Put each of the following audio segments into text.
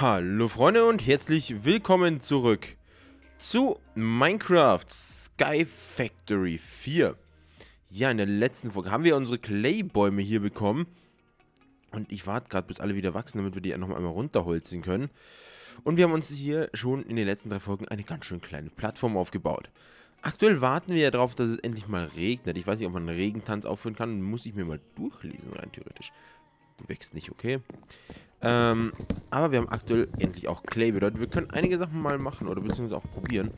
Hallo Freunde und herzlich willkommen zurück zu Minecraft Sky Factory 4. Ja, in der letzten Folge haben wir unsere Claybäume hier bekommen. Und ich warte gerade, bis alle wieder wachsen, damit wir die noch einmal runterholzen können. Und wir haben uns hier schon in den letzten drei Folgen eine ganz schön kleine Plattform aufgebaut. Aktuell warten wir ja darauf, dass es endlich mal regnet. Ich weiß nicht, ob man einen Regentanz aufführen kann. Muss ich mir mal durchlesen, rein theoretisch. Du wächst nicht, okay? Ähm, aber wir haben aktuell endlich auch Clay. Bedeutet, wir können einige Sachen mal machen oder beziehungsweise auch probieren,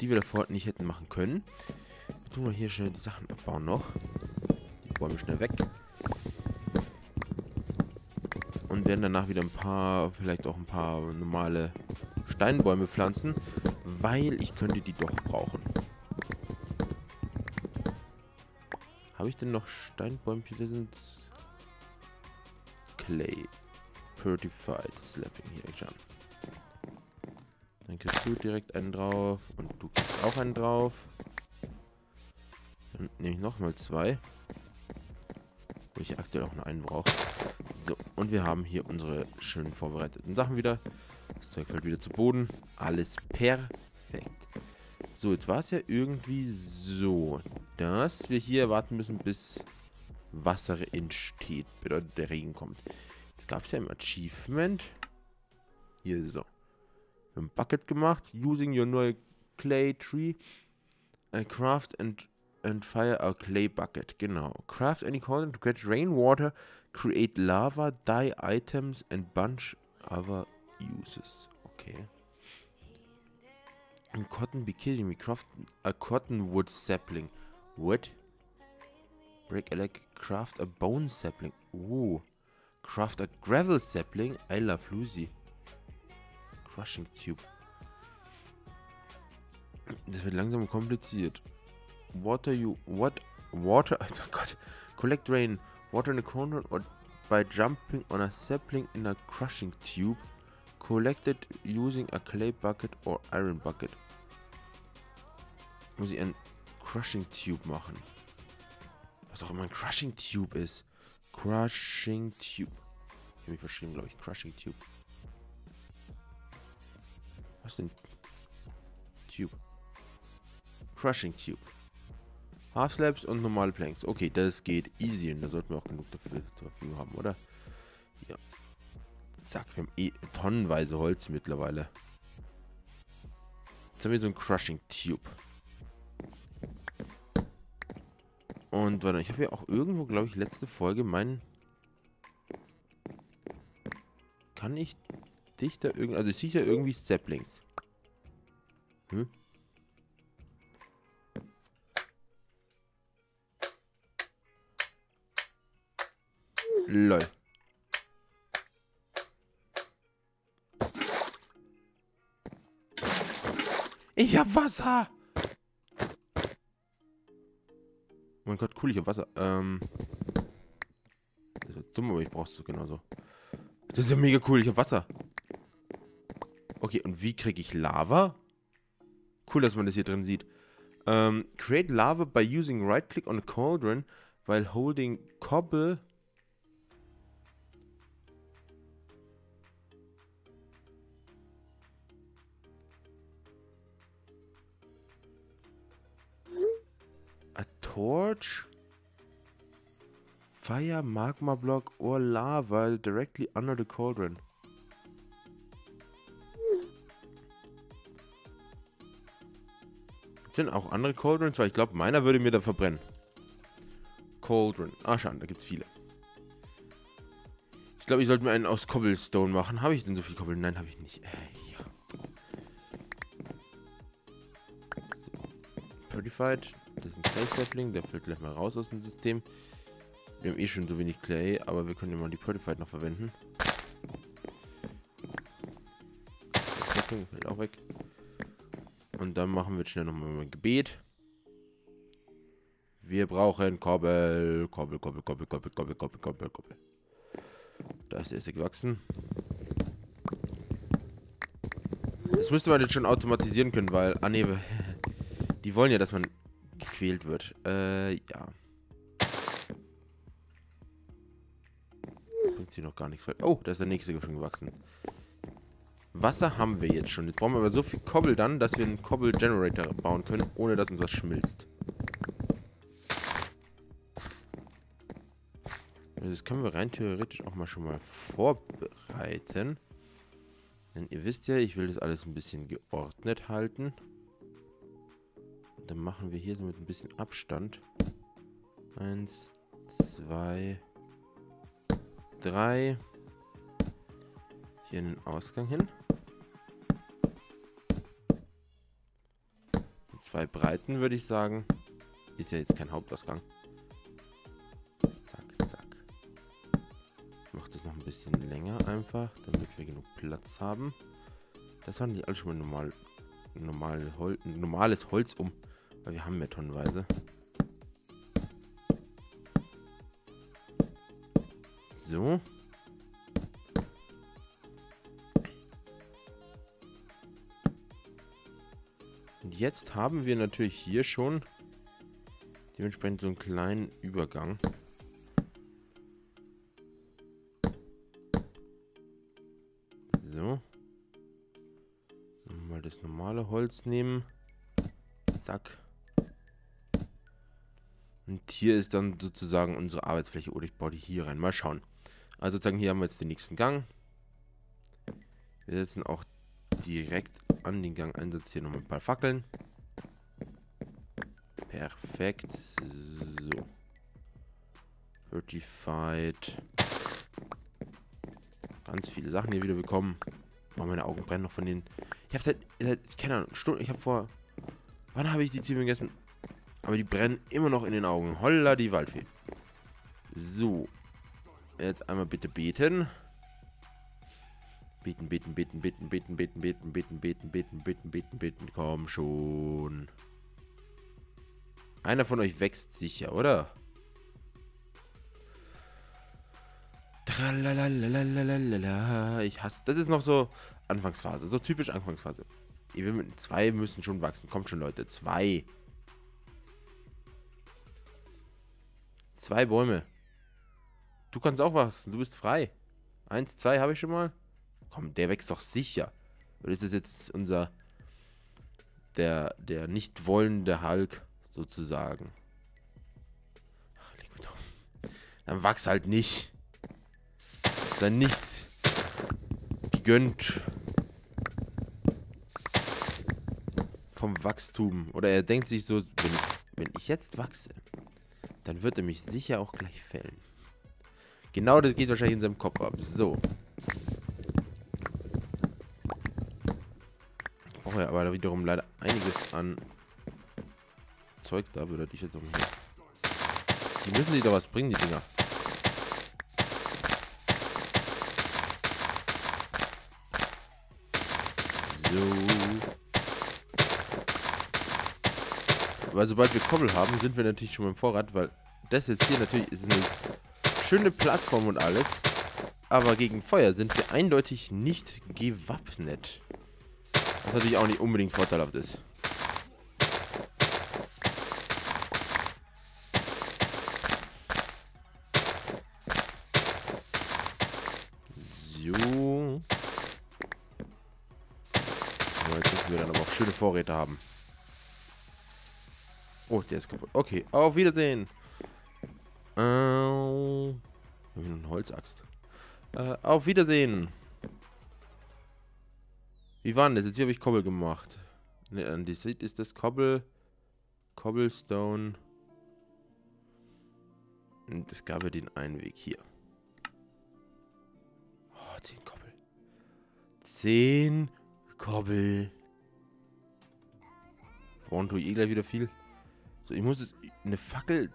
die wir davor nicht hätten machen können. Jetzt tun wir hier schnell die Sachen abbauen noch. Die Bäume schnell weg. Und werden danach wieder ein paar, vielleicht auch ein paar normale Steinbäume pflanzen, weil ich könnte die doch brauchen. Habe ich denn noch Steinbäume? Hier sind Clay. Certified Slapping hier, Jan. Dann kriegst du direkt einen drauf und du kriegst auch einen drauf. Dann nehme ich nochmal zwei. Wo ich aktuell auch nur einen brauche. So, und wir haben hier unsere schön vorbereiteten Sachen wieder. Das Zeug fällt wieder zu Boden. Alles perfekt. So, jetzt war es ja irgendwie so, dass wir hier warten müssen, bis Wasser entsteht. Bedeutet, der Regen kommt. Jetzt gab es ja im Achievement. Hier so. Wir haben Bucket gemacht. Using your neue clay tree. Uh, craft and, and fire a clay bucket. Genau. Craft any content to catch rainwater. Create lava, dye items and bunch other uses. Okay. And cotton be killing me. Craft a cottonwood sapling. Wood. Break a leg. Craft a bone sapling. Ooh. Craft a gravel sapling. I love Lucy. Crushing Tube. Das wird langsam kompliziert. Water you... What? Water... Oh Gott. Collect rain. Water in a corner or by jumping on a sapling in a crushing tube. Collect it using a clay bucket or iron bucket. Muss ich ein Crushing Tube machen. Was auch immer ein Crushing Tube ist. Crushing Tube. Ich habe mich verschrieben, glaube ich. Crushing Tube. Was denn? Tube. Crushing Tube. Half Slabs und normale Planks. Okay, das geht easy und da sollten wir auch genug dafür zur Verfügung haben, oder? Ja. Zack, wir haben eh tonnenweise Holz mittlerweile. Jetzt haben wir so ein Crushing Tube. Und warte, ich habe ja auch irgendwo, glaube ich, letzte Folge meinen... Kann ich dich da irgendwie... Also ich sehe ja irgendwie Saplings. Hm? Lol. Ich hab Wasser! Cool, ich hab Wasser. Ähm. Das ist dumm, aber ich brauch's so genauso. Das ist ja mega cool, ich hab Wasser. Okay, und wie kriege ich Lava? Cool, dass man das hier drin sieht. Ähm, create lava by using right click on a cauldron while holding cobble. A torch? Fire, magma block or lava directly under the cauldron. Sind auch andere Cauldrons? Weil ich glaube, meiner würde mir da verbrennen. Cauldron. Ah, schade, da gibt es viele. Ich glaube, ich sollte mir einen aus Cobblestone machen. Habe ich denn so viel Cobble? Nein, habe ich nicht. Äh, ja. So. Purified. Das ist ein Clay Sapling. Der fällt gleich mal raus aus dem System. Wir haben eh schon so wenig Clay, aber wir können ja mal die Purified noch verwenden. Fällt auch weg. Und dann machen wir schnell nochmal ein Gebet. Wir brauchen Kobbel. Kobbel, Kobbel, Kobbel, Kobbel, Kobbel, Kobbel, Kobbel, Kobbel. Da ist der erste gewachsen. Das müsste man jetzt schon automatisieren können, weil... Ah ne, die wollen ja, dass man gequält wird. Äh, ja. Bringt sie noch gar nichts. Oh, da ist der nächste schon gewachsen. Wasser haben wir jetzt schon. Jetzt brauchen wir aber so viel Kobbel dann, dass wir einen Kobbel-Generator bauen können, ohne dass uns was schmilzt. Also das können wir rein theoretisch auch mal schon mal vorbereiten. Denn ihr wisst ja, ich will das alles ein bisschen geordnet halten. Dann machen wir hier so mit ein bisschen Abstand. Eins, zwei, drei. Hier einen Ausgang hin. Und zwei Breiten würde ich sagen. Ist ja jetzt kein Hauptausgang. Zack, zack. Ich mache das noch ein bisschen länger einfach, damit wir genug Platz haben. Das haben die alle schon mal normal, normal Hol normales Holz um. Weil wir haben ja tonnenweise. So. Und jetzt haben wir natürlich hier schon dementsprechend so einen kleinen Übergang. So. Mal das normale Holz nehmen. Zack. Und hier ist dann sozusagen unsere Arbeitsfläche. Oder ich baue die hier rein. Mal schauen. Also sozusagen hier haben wir jetzt den nächsten Gang. Wir setzen auch direkt an den Gang Einsatz hier nochmal ein paar Fackeln. Perfekt. So. Certified. Ganz viele Sachen hier wieder bekommen. Oh, meine Augen brennen noch von denen. Ich habe seit, seit, keine Ahnung, Stunden, ich habe vor, wann habe ich die Zwiebeln gegessen? Aber die brennen immer noch in den Augen. Holla die Waldfee. So. Jetzt einmal bitte beten. Beten, beten, beten, beten, beten, beten, beten, beten, beten, beten, beten, beten, beten. Komm schon. Einer von euch wächst sicher, oder? Ich hasse. Das ist noch so Anfangsphase. So typisch Anfangsphase. Zwei müssen schon wachsen. Kommt schon, Leute. Zwei. Zwei Bäume. Du kannst auch wachsen. Du bist frei. Eins, zwei habe ich schon mal. Komm, der wächst doch sicher. Oder ist das jetzt unser... Der, der nicht wollende Hulk sozusagen? Ach, leg mich doch. Dann wachs halt nicht. Sei nicht gegönnt vom Wachstum. Oder er denkt sich so, wenn, wenn ich jetzt wachse, dann wird er mich sicher auch gleich fällen. Genau das geht wahrscheinlich in seinem Kopf ab. So. Brauche ja aber wiederum leider einiges an Zeug da, würde ich jetzt auch nicht. Die müssen sich doch was bringen, die Dinger. So. Weil sobald wir Kobbel haben, sind wir natürlich schon beim Vorrat, weil das jetzt hier natürlich ist eine schöne Plattform und alles. Aber gegen Feuer sind wir eindeutig nicht gewappnet. Was natürlich auch nicht unbedingt vorteilhaft ist. So. Jetzt müssen wir dann aber auch schöne Vorräte haben. Oh, der ist kaputt. Okay, auf Wiedersehen. Äh, eine Holzaxt. Äh, auf Wiedersehen. Wie war denn das? Jetzt hier habe ich Kobbel gemacht. Ne, an die Seite ist das Kobbel. Cobblestone. Und es gab ja den einen Weg hier. Oh, 10 Kobbel. 10 Kobbel. Brauchen tue ich eh gleich wieder viel. So, ich muss jetzt eine Fackel,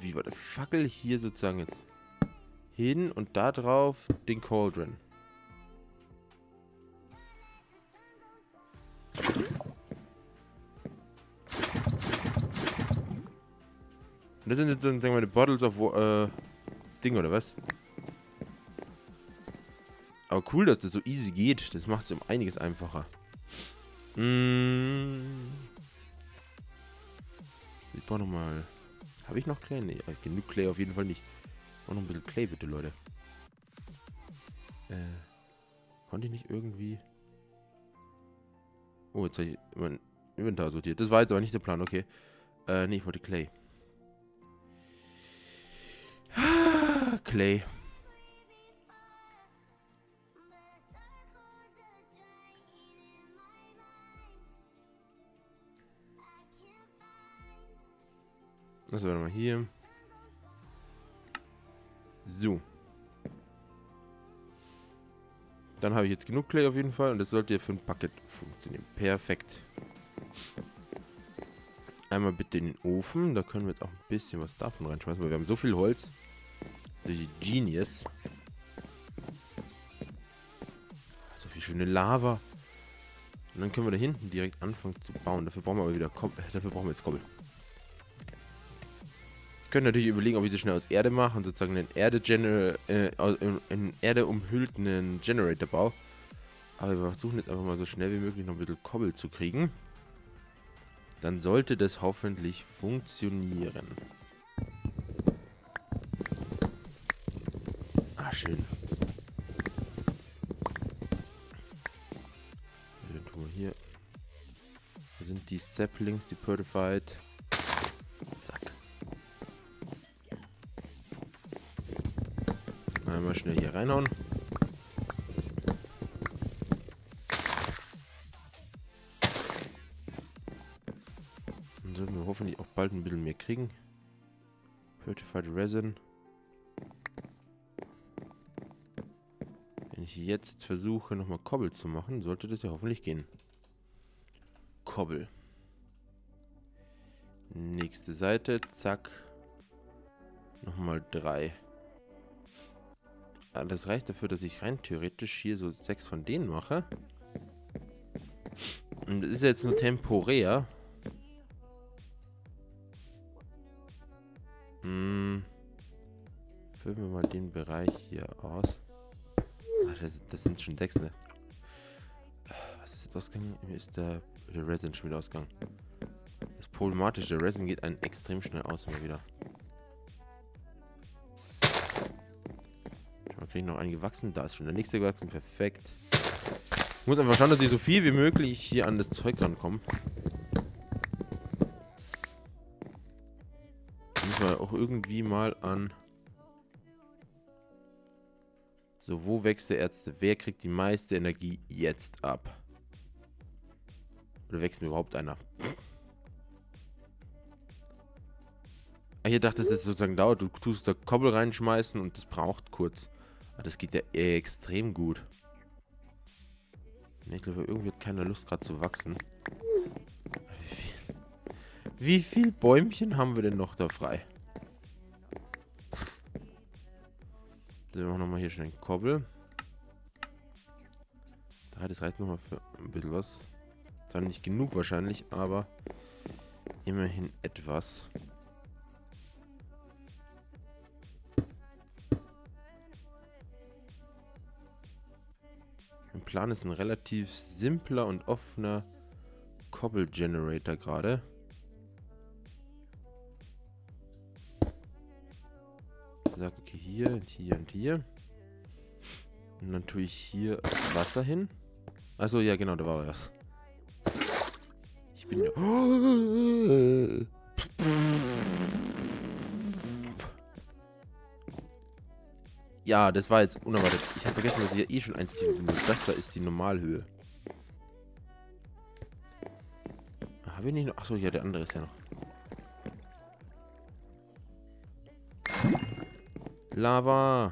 wie war der Fackel hier sozusagen jetzt hin und da drauf den Cauldron. Und das sind jetzt dann, sagen wir, die Bottles of äh, Ding oder was? Aber cool, dass das so easy geht. Das macht es um einiges einfacher. Mmh. Ich brauche nochmal. Habe ich noch Clay? Nee, äh, genug Clay auf jeden Fall nicht. Ich brauche noch ein bisschen Clay, bitte, Leute. Äh. Konnte ich nicht irgendwie. Oh, jetzt habe ich mein Inventar sortiert. Das war jetzt aber nicht der Plan, okay. Äh, nee, ich wollte Clay. Clay. Also, warte mal hier. So. Dann habe ich jetzt genug Clay auf jeden Fall und das sollte ja für ein Bucket funktionieren. Perfekt. Einmal bitte in den Ofen. Da können wir jetzt auch ein bisschen was davon reinschmeißen, weil wir haben so viel Holz. Die Genius. So viel schöne Lava. Und dann können wir da hinten direkt anfangen zu bauen. Dafür brauchen wir aber wieder Kobbel. Dafür brauchen wir jetzt Kobbel. Könnte natürlich überlegen, ob ich das schnell aus Erde mache und sozusagen einen Erde, äh, in Erde umhüllten Generator baue. Aber wir versuchen jetzt einfach mal so schnell wie möglich noch ein bisschen Kobbel zu kriegen. Dann sollte das hoffentlich funktionieren. Ah, schön. Dann tun wir hier. Hier sind die Saplings, die Purified. Einmal schnell hier reinhauen. Dann sollten wir hoffentlich auch bald ein bisschen mehr kriegen. Purified Resin. Wenn ich jetzt versuche, nochmal Kobbel zu machen, sollte das ja hoffentlich gehen. Kobbel. Nächste Seite, zack. Nochmal drei. Ah, das reicht dafür, dass ich rein theoretisch hier so sechs von denen mache. Und das ist jetzt nur temporär. Hm. Füllen wir mal den Bereich hier aus. Ach, das, das, sind schon sechs, ne? Was ist jetzt ausgegangen? Mir ist der, der Resin schon wieder ausgegangen. Das Problematische, der Resin geht einen extrem schnell aus immer wieder. Kriege ich noch einige wachsen. Da ist schon der nächste gewachsen. Perfekt. Ich muss einfach schauen, dass ich so viel wie möglich hier an das Zeug rankomme. Muss man auch irgendwie mal an so, wo wächst der Ärzte? Wer kriegt die meiste Energie jetzt ab? Oder wächst mir überhaupt einer? Ah, ich dachte, das sozusagen dauert. Du tust da Kobbel reinschmeißen und das braucht kurz. Ah, das geht ja extrem gut. Ich glaube, irgendwie hat keiner Lust gerade zu wachsen. Wie viel, wie viel Bäumchen haben wir denn noch da frei? Machen wir nochmal hier schnell einen Kobbel. Da, das reicht nochmal für ein bisschen was. Zwar nicht genug wahrscheinlich, aber immerhin etwas. Plan ist ein relativ simpler und offener Kobbel-Generator gerade. sage, okay, hier, hier und hier. Und dann tue ich hier Wasser hin. Also ja, genau, da war was. Ich bin... Ja, das war jetzt unerwartet. Ich habe vergessen, dass ich ja eh schon eins tiefer bin. Das da ist die Normalhöhe. Habe ich nicht noch... Achso, ja, der andere ist ja noch. Lava.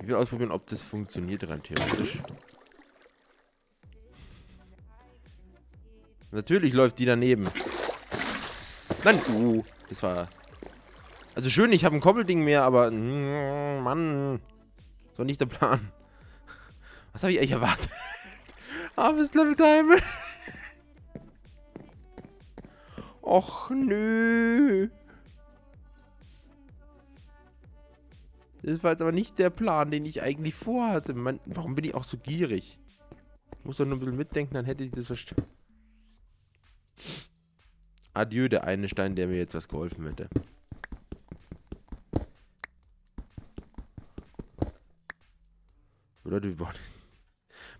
Ich will ausprobieren, ob das funktioniert rein theoretisch. Natürlich läuft die daneben. Nein, uh, das war... Also schön, ich habe ein Koppelding mehr, aber... Mm, Mann. Das war nicht der Plan. Was habe ich eigentlich erwartet? Harvest Level Timer. Och, nö. Das war jetzt aber nicht der Plan, den ich eigentlich vorhatte. Man, warum bin ich auch so gierig? Ich muss doch nur ein bisschen mitdenken, dann hätte ich das verstanden. Adieu, der eine Stein, der mir jetzt was geholfen hätte. Leute, wir bauen den.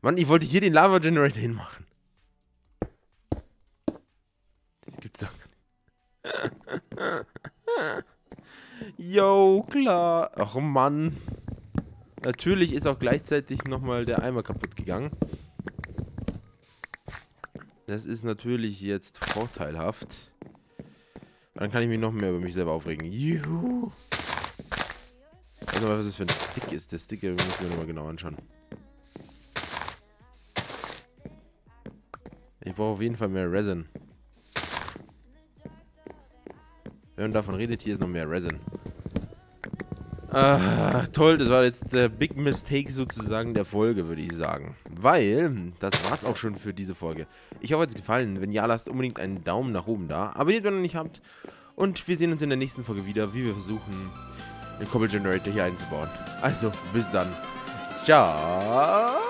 Mann, ich wollte hier den Lava Generator hinmachen. Das gibt's doch gar nicht. Yo, klar. Ach Mann. Natürlich ist auch gleichzeitig nochmal der Eimer kaputt gegangen. Das ist natürlich jetzt vorteilhaft. Dann kann ich mich noch mehr über mich selber aufregen. Juhu. Also was das für ein Stick ist. Der Stick müssen wir nochmal genau anschauen. Ich brauche auf jeden Fall mehr Resin. Wenn man davon redet, hier ist noch mehr Resin. Ah, toll, das war jetzt der Big Mistake sozusagen der Folge, würde ich sagen. Weil, das war's auch schon für diese Folge. Ich hoffe, es hat gefallen. Wenn ja, lasst unbedingt einen Daumen nach oben da. Abonniert, wenn ihr noch nicht habt. Und wir sehen uns in der nächsten Folge wieder, wie wir versuchen, den Cobble Generator hier einzubauen. Also, bis dann. Ciao.